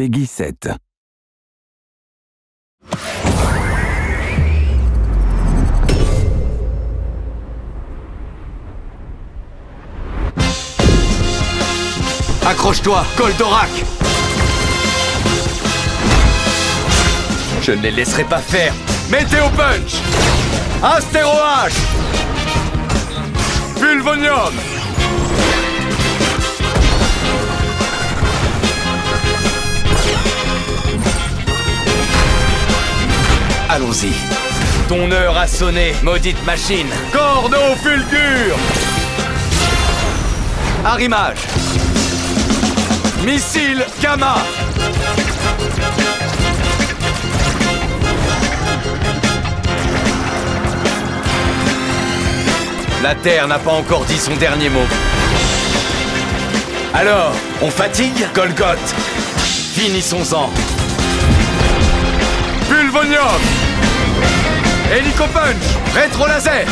Peggy 7. Accroche-toi, Goldorak. Je ne les laisserai pas faire. Météo Punch. Astéroage. Pulvonium Allons-y. Ton heure a sonné, maudite machine. Corneau fulgure Arrimage Missile Gamma La Terre n'a pas encore dit son dernier mot. Alors, on fatigue? Golgoth Finissons-en Pulvonium Hélico Punch Rétro laser